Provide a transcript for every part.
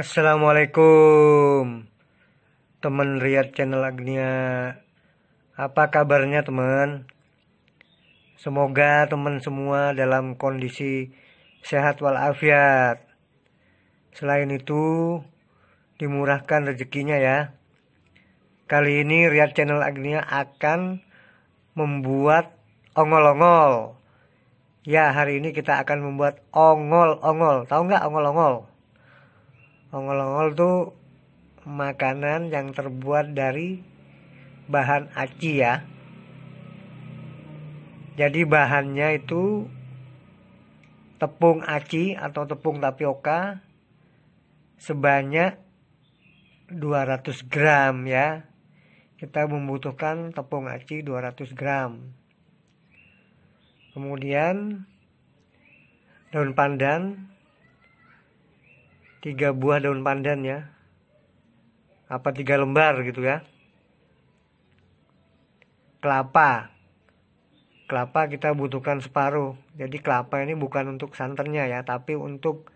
Assalamualaikum. Teman Riyad channel Agnia. Apa kabarnya teman? Semoga teman semua dalam kondisi sehat walafiat. Selain itu dimurahkan rezekinya ya. Kali ini Riyad channel Agnia akan membuat ongol-ongol. Ya hari ini kita akan membuat ongol-ongol. Tahu nggak ongol-ongol Ongol-ongol tuh makanan yang terbuat dari bahan aci ya. Jadi bahannya itu tepung aci atau tepung tapioka sebanyak 200 gram ya. Kita membutuhkan tepung aci 200 gram. Kemudian daun pandan tiga buah daun pandan ya. Apa tiga lembar gitu ya. Kelapa. Kelapa kita butuhkan separuh. Jadi kelapa ini bukan untuk santannya ya tapi untuk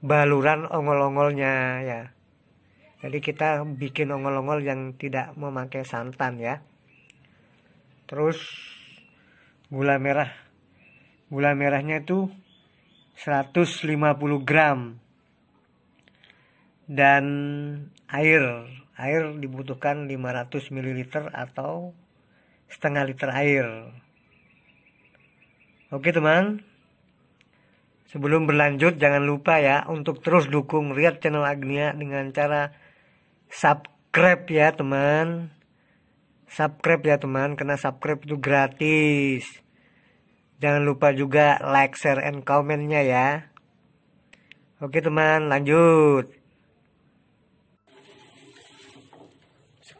baluran ongol-ongolnya ya. Jadi kita bikin ongol-ongol yang tidak memakai santan ya. Terus gula merah. Gula merahnya itu 150 gram dan air. Air dibutuhkan 500 ml atau setengah liter air. Oke teman. Sebelum berlanjut jangan lupa ya untuk terus dukung Riyad channel Agnia dengan cara subscribe ya teman. Subscribe ya teman karena subscribe itu gratis. Jangan lupa juga like share and commentnya ya. Oke teman lanjut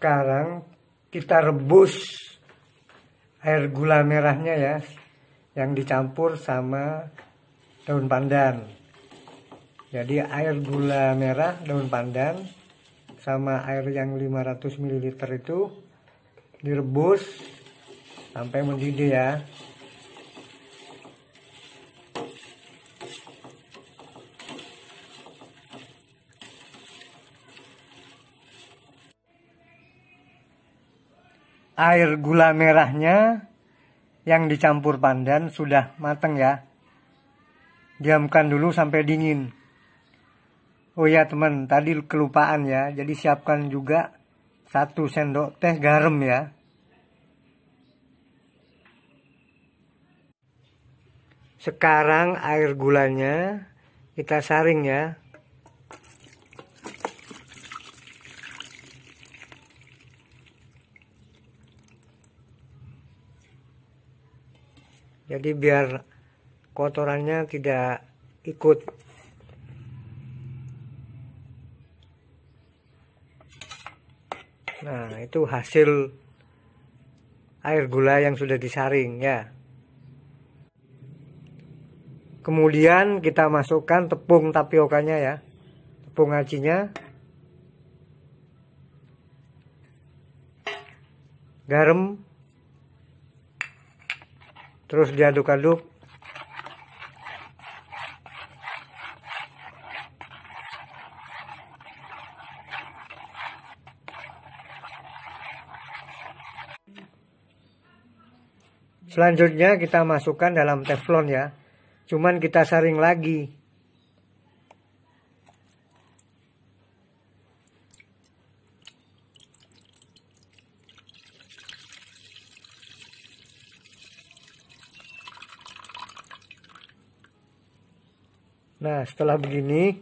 sekarang kita rebus air gula merahnya ya yang dicampur sama daun pandan. Jadi air gula merah daun pandan sama air yang 500 ml itu direbus sampai mendidih ya air gula merahnya yang dicampur pandan sudah matang ya. Diamkan dulu sampai dingin. Oh ya teman, tadi kelupaan ya. Jadi siapkan juga satu sendok teh garam ya. Sekarang air gulanya kita saring ya. Jadi biar kotorannya tidak ikut. Nah itu hasil air gula yang sudah disaring ya. Kemudian kita masukkan tepung tapiokanya ya. Tepung acinya. Garam terus diaduk-aduk Selanjutnya kita masukkan dalam teflon ya. Cuman kita saring lagi. Nah, setelah begini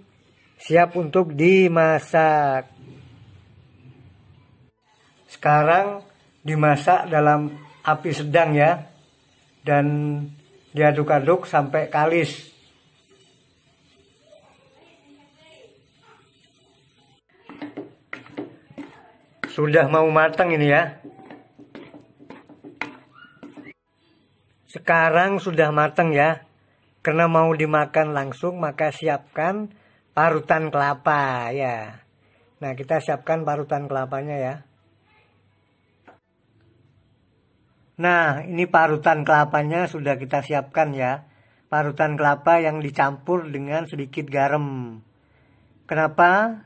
siap untuk dimasak. Sekarang dimasak dalam api sedang ya. Dan diaduk-aduk sampai kalis. Sudah mau matang ini ya. Sekarang sudah matang ya. Karena mau dimakan langsung maka siapkan parutan kelapa ya. Nah kita siapkan parutan kelapanya ya. Nah ini parutan kelapanya sudah kita siapkan ya. Parutan kelapa yang dicampur dengan sedikit garam. Kenapa?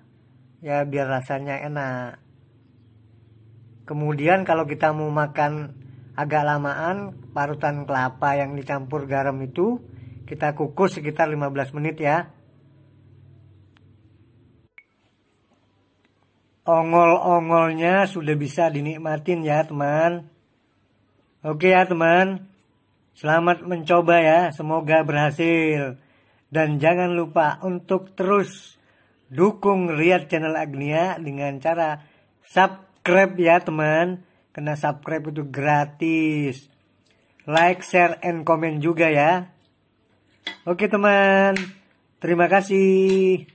Ya biar rasanya enak. Kemudian kalau kita mau makan agak lamaan, parutan kelapa yang dicampur garam itu kita kukus sekitar 15 menit ya. Ongol-ongolnya sudah bisa dinikmatin ya teman. Oke ya teman. Selamat mencoba ya, semoga berhasil. Dan jangan lupa untuk terus dukung Riyad Channel Agnia dengan cara subscribe ya teman. Karena subscribe itu gratis. Like, share, and comment juga ya. Oke teman, terima kasih.